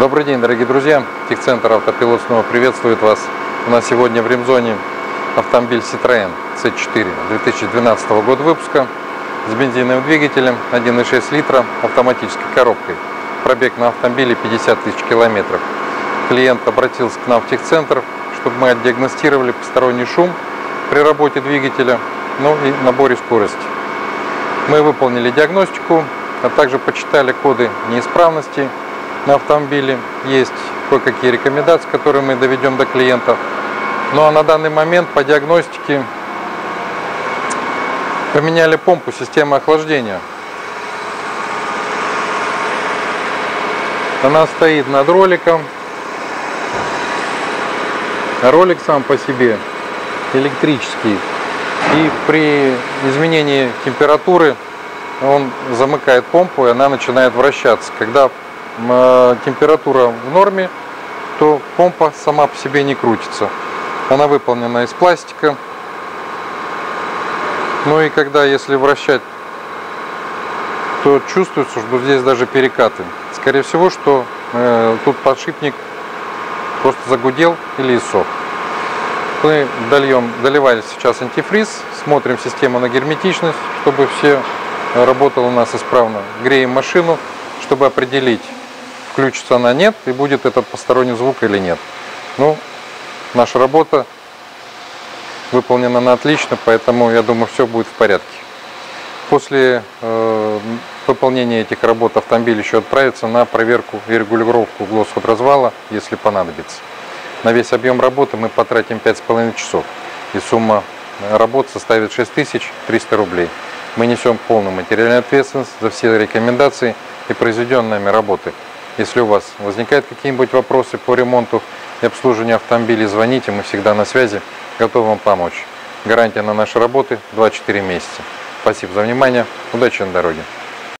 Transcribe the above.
Добрый день, дорогие друзья! Техцентр Автопилот снова приветствует вас. У нас сегодня в ремзоне автомобиль Citroën C4 2012 года выпуска с бензиновым двигателем 1,6 литра автоматической коробкой. Пробег на автомобиле 50 тысяч километров. Клиент обратился к нам в техцентр, чтобы мы отдиагностировали посторонний шум при работе двигателя, ну и наборе скорости. Мы выполнили диагностику, а также почитали коды неисправности на автомобиле. Есть кое-какие рекомендации, которые мы доведем до клиента. Ну а на данный момент по диагностике поменяли помпу системы охлаждения. Она стоит над роликом. Ролик сам по себе электрический. И при изменении температуры он замыкает помпу и она начинает вращаться. Когда температура в норме, то помпа сама по себе не крутится. Она выполнена из пластика. Ну и когда, если вращать, то чувствуется, что здесь даже перекаты. Скорее всего, что э, тут подшипник просто загудел или иссох. Мы дольем, доливали сейчас антифриз, смотрим систему на герметичность, чтобы все работало у нас исправно. Греем машину, чтобы определить, включится она нет и будет этот посторонний звук или нет. Ну, наша работа выполнена на отлично, поэтому я думаю, все будет в порядке. После э, выполнения этих работ автомобиль еще отправится на проверку и регулировку углов развала, если понадобится. На весь объем работы мы потратим 5,5 часов, и сумма работ составит 6300 рублей. Мы несем полную материальную ответственность за все рекомендации и произведенные нами работы. Если у вас возникают какие-нибудь вопросы по ремонту и обслуживанию автомобилей, звоните, мы всегда на связи, готовы вам помочь. Гарантия на наши работы 24 месяца. Спасибо за внимание, удачи на дороге.